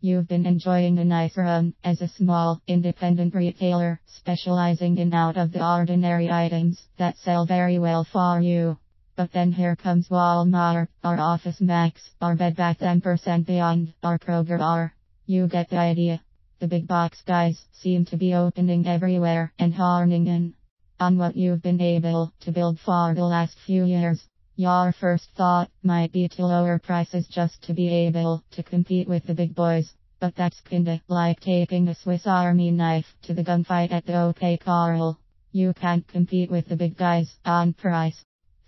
You've been enjoying a nice run as a small, independent retailer, specializing in out of the ordinary items that sell very well for you. But then here comes Walmart, or Office Max, or Bed Bath & Beyond, or Kroger, or you get the idea. The big box guys seem to be opening everywhere and horning in on what you've been able to build for the last few years. Your first thought might be to lower prices just to be able to compete with the big boys. But that's kinda like taking a Swiss Army knife to the gunfight at the OK Corral. You can't compete with the big guys on price.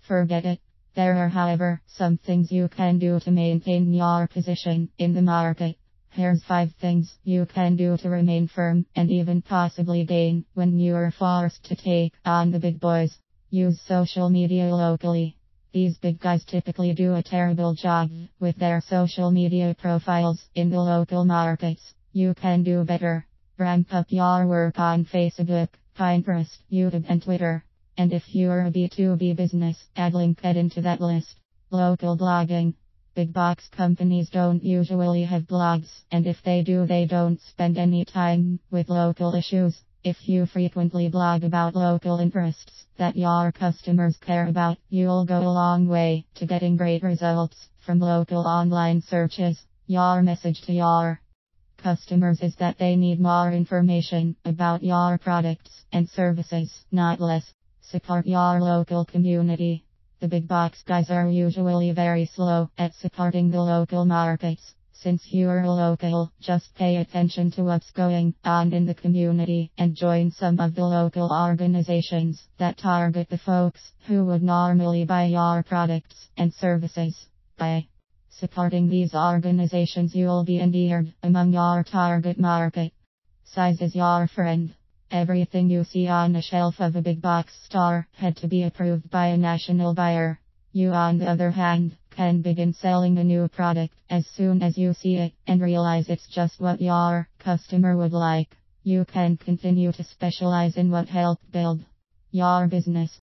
Forget it. There are, however, some things you can do to maintain your position in the market. Here's five things you can do to remain firm and even possibly gain when you're forced to take on the big boys. Use social media locally. These big guys typically do a terrible job with their social media profiles in the local markets. You can do better. Ramp up your work on Facebook, Pinterest, YouTube, and Twitter. And if you're a B2B business, add LinkedIn to that list. Local blogging. Big box companies don't usually have blogs, and if they do, they don't spend any time with local issues. If you frequently blog about local interests that your customers care about, you'll go a long way to getting great results from local online searches. Your message to your customers is that they need more information about your products and services, not less. Support your local community. The big box guys are usually very slow at supporting the local markets. Since you're local, just pay attention to what's going on in the community and join some of the local organizations that target the folks who would normally buy your products and services. By supporting these organizations, you'll be endeared among your target market. Size is your friend. Everything you see on the shelf of a big box store had to be approved by a national buyer. You, on the other hand, can begin selling a new product as soon as you see it and realize it's just what your customer would like. You can continue to specialize in what helped build your business.